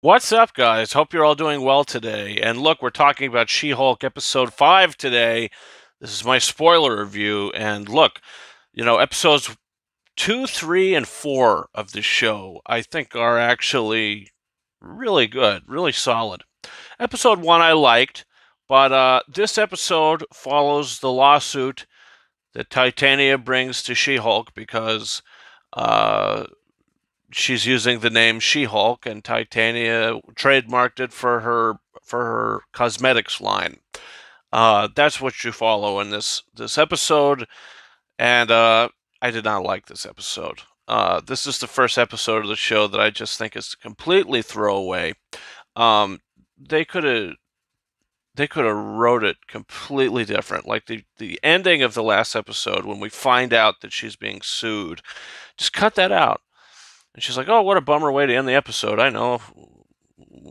What's up, guys? Hope you're all doing well today. And look, we're talking about She Hulk episode 5 today. This is my spoiler review. And look, you know, episodes 2, 3, and 4 of the show, I think, are actually really good, really solid. Episode 1 I liked, but uh, this episode follows the lawsuit that Titania brings to She Hulk because. Uh, she's using the name She-Hulk, and Titania trademarked it for her for her cosmetics line. Uh, that's what you follow in this this episode, and uh, I did not like this episode. Uh, this is the first episode of the show that I just think is completely throwaway. Um, they could have they could have wrote it completely different. Like the the ending of the last episode when we find out that she's being sued, just cut that out and she's like, "Oh, what a bummer way to end the episode. I know.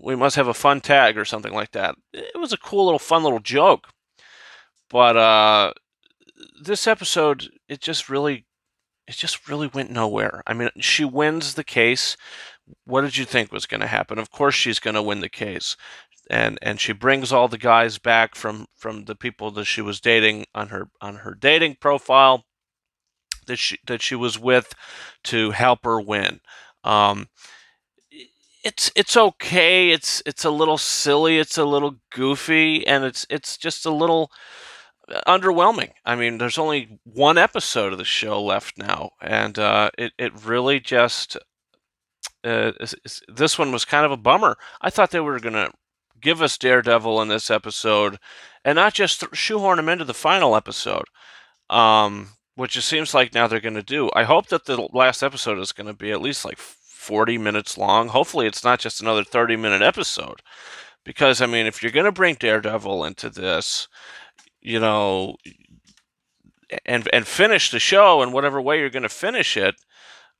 We must have a fun tag or something like that." It was a cool little fun little joke. But uh this episode it just really it just really went nowhere. I mean, she wins the case. What did you think was going to happen? Of course she's going to win the case. And and she brings all the guys back from from the people that she was dating on her on her dating profile that she that she was with to help her win. Um, it's it's okay. It's it's a little silly. It's a little goofy, and it's it's just a little uh, underwhelming. I mean, there's only one episode of the show left now, and uh, it it really just uh, this one was kind of a bummer. I thought they were gonna give us Daredevil in this episode, and not just shoehorn him into the final episode. Um, which it seems like now they're going to do. I hope that the last episode is going to be at least like 40 minutes long. Hopefully, it's not just another 30 minute episode. Because, I mean, if you're going to bring Daredevil into this, you know, and and finish the show in whatever way you're going to finish it,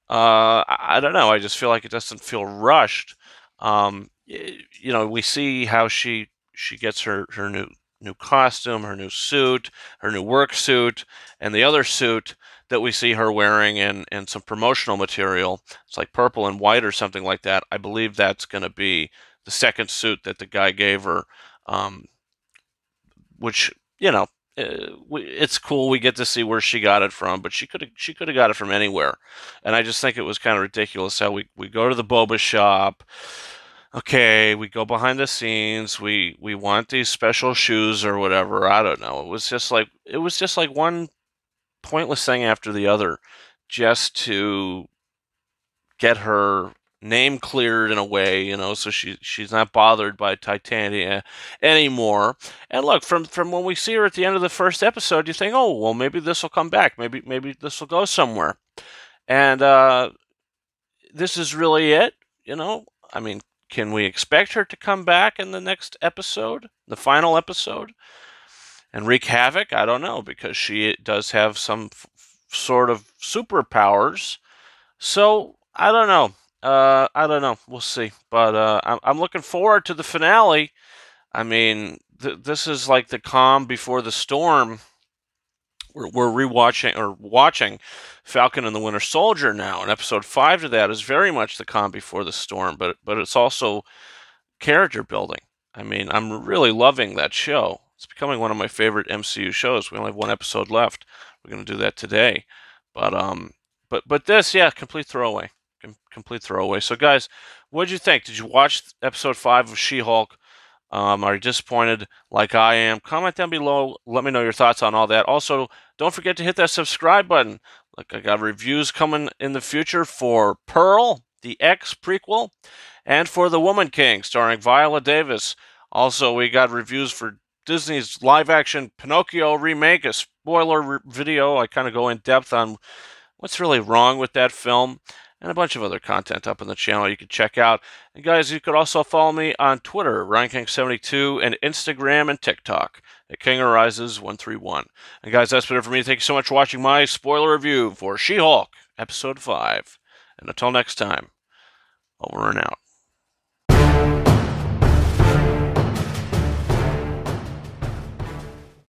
uh, I don't know. I just feel like it doesn't feel rushed. Um, you know, we see how she she gets her her new new costume, her new suit, her new work suit, and the other suit that we see her wearing in, in some promotional material. It's like purple and white or something like that. I believe that's going to be the second suit that the guy gave her, um, which, you know, uh, it's cool. We get to see where she got it from, but she could have she could have got it from anywhere, and I just think it was kind of ridiculous how we, we go to the boba shop okay, we go behind the scenes, we we want these special shoes or whatever. I don't know. It was just like it was just like one pointless thing after the other just to get her name cleared in a way, you know, so she she's not bothered by Titania anymore. And look, from from when we see her at the end of the first episode, you think, oh, well, maybe this will come back. Maybe maybe this will go somewhere. And uh, this is really it, you know. I mean, can we expect her to come back in the next episode, the final episode, and wreak havoc? I don't know because she does have some f- sort of superpowers. So I don't know. Uh, I don't know. We'll see. But uh, I'm, I'm looking forward to the finale. I mean, th- this is like the calm before the storm we're, we're rewatching or watching Falcon and the Winter Soldier now, and episode five to that is very much the calm before the storm, but but it's also character building. I mean, I'm really loving that show. It's becoming one of my favorite MCU shows. We only have one episode left. We're going to do that today, but um, but but this, yeah, complete throwaway, Com- complete throwaway. So guys, what did you think? Did you watch episode five of She-Hulk? Um, are you disappointed like I am? Comment down below. Let me know your thoughts on all that. Also, don't forget to hit that subscribe button. Like I got reviews coming in the future for Pearl, the X prequel, and for The Woman King, starring Viola Davis. Also, we got reviews for Disney's live-action Pinocchio remake, a spoiler video. I kind of go in depth on what's really wrong with that film and a bunch of other content up on the channel you can check out. And guys, you could also follow me on Twitter, RyanKing72, and Instagram and TikTok at King Arises 131. And guys, that's been it for me. Thank you so much for watching my spoiler review for She-Hulk, Episode 5. And until next time, over and out.